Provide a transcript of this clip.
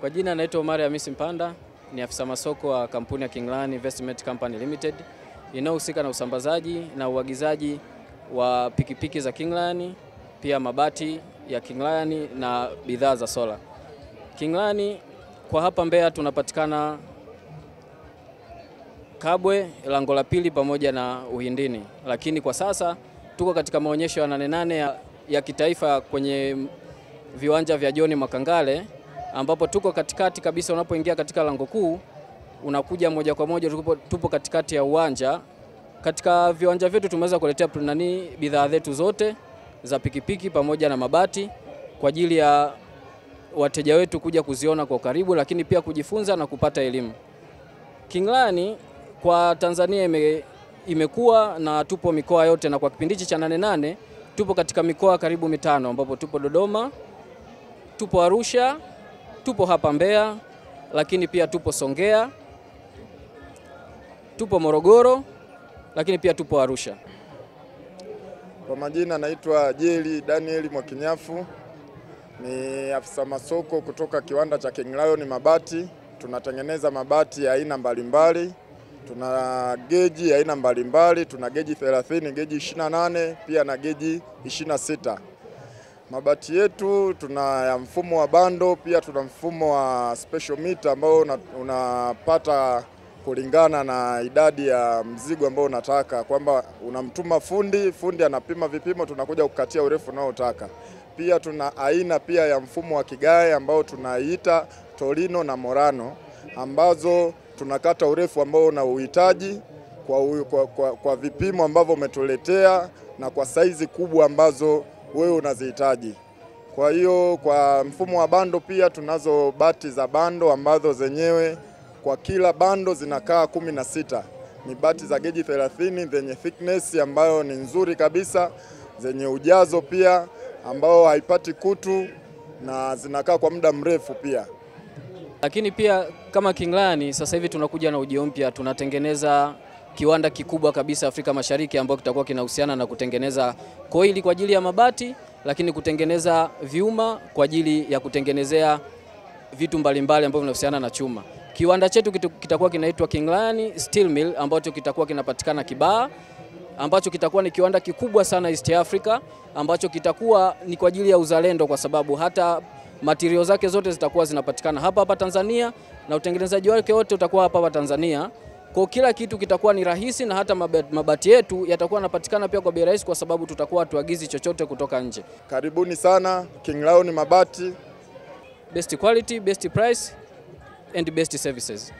Kwa jina naitwa Omari Hamisi Mpanda, ni afisa masoko wa kampuni ya Kinglan Investment Company Limited inayohusika na usambazaji na uagizaji wa pikipiki za Kinglan, pia mabati ya Kinglan na bidhaa za sola. Kinglan kwa hapa Mbeya tunapatikana Kabwe, lango la pili pamoja na Uhindini, lakini kwa sasa tuko katika maonyesho ya Nane ya, ya kitaifa kwenye viwanja vya John Makangale ambapo tuko katikati kabisa. Unapoingia katika lango kuu unakuja moja kwa moja, tupo, tupo katikati ya uwanja. Katika viwanja vyetu tumeweza kuletea nani bidhaa zetu zote za pikipiki pamoja na mabati kwa ajili ya wateja wetu kuja kuziona kwa karibu, lakini pia kujifunza na kupata elimu. Kinglani kwa Tanzania ime, imekuwa na tupo mikoa yote, na kwa kipindi cha Nane Nane tupo katika mikoa karibu mitano ambapo tupo Dodoma, tupo Arusha, tupo hapa Mbeya, lakini pia tupo Songea, tupo Morogoro, lakini pia tupo Arusha. Kwa majina naitwa Jeli Daniel Mwakinyafu, ni afisa masoko kutoka kiwanda cha King Lion Mabati. Tunatengeneza mabati ya aina mbalimbali, tuna geji aina mbalimbali, tuna geji 30, geji 28 pia na geji 26. Mabati yetu tuna ya mfumo wa bando, pia tuna mfumo wa special meter ambao unapata una kulingana na idadi ya mzigo ambao unataka, kwamba unamtuma fundi, fundi anapima vipimo, tunakuja kukatia urefu unaotaka. Pia tuna aina pia ya mfumo wa kigae ambao tunaiita Torino na Morano, ambazo tunakata urefu ambao una uhitaji kwa, kwa, kwa, kwa vipimo ambavyo umetuletea na kwa saizi kubwa ambazo wewe unazihitaji. Kwa hiyo kwa mfumo wa bando pia tunazo bati za bando ambazo zenyewe kwa kila bando zinakaa kumi na sita. Ni bati za geji 30 zenye thickness ambayo ni nzuri kabisa, zenye ujazo pia ambao haipati kutu na zinakaa kwa muda mrefu pia. Lakini pia kama Kinglan sasa hivi tunakuja na ujio mpya, tunatengeneza kiwanda kikubwa kabisa Afrika Mashariki ambao kitakuwa kinahusiana na kutengeneza koili kwa ajili ya mabati, lakini kutengeneza vyuma kwa ajili ya kutengenezea vitu mbalimbali ambavyo vinahusiana na chuma. Kiwanda chetu kitakuwa kinaitwa Kinglani Steel Mill ambacho kitakuwa kinapatikana Kibaha, ambacho kitakuwa ni kiwanda kikubwa sana East Africa, ambacho kitakuwa ni kwa ajili ya uzalendo, kwa sababu hata material zake zote zitakuwa zinapatikana hapa hapa Tanzania na utengenezaji wake wote utakuwa hapa hapa Tanzania. Kwa kila kitu kitakuwa ni rahisi na hata mabati yetu yatakuwa yanapatikana pia kwa bei rahisi, kwa sababu tutakuwa hatuagizi chochote kutoka nje. Karibuni sana King Lion Mabati. Best quality, best price and best services.